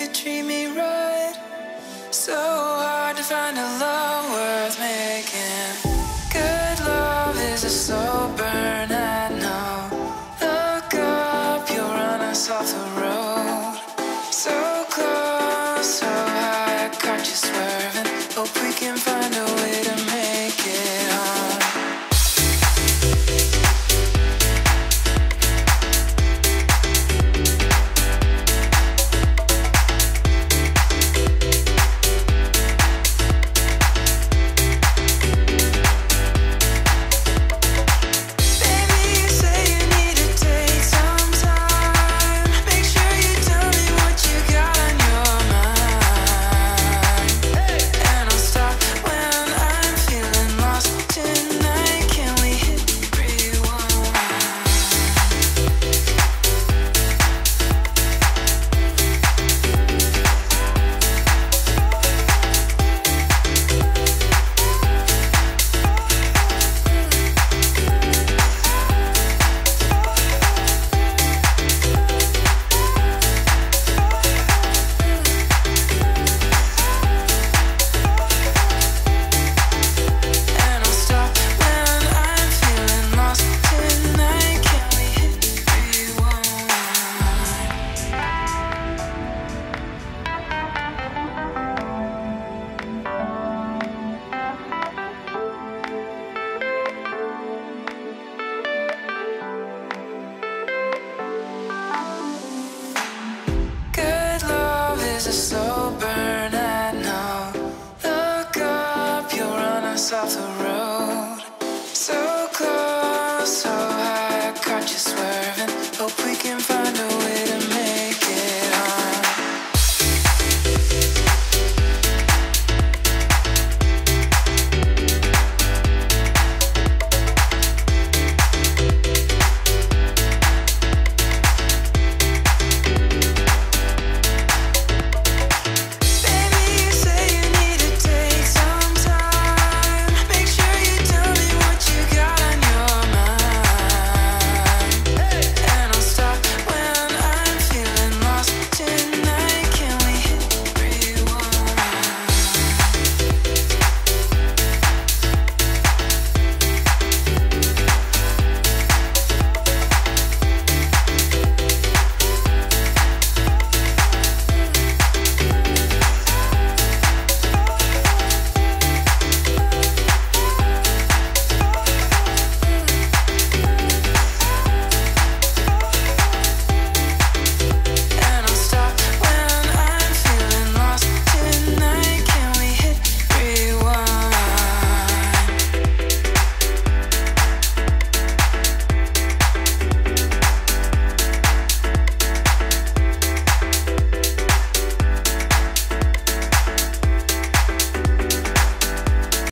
could treat me right. So hard to find a love worth making. Good love is a slow burn, I know. Look up, you'll run us off the road. So close, so high, I caught you swerving. Hope we can find a way to make it home. is so